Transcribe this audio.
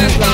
Santa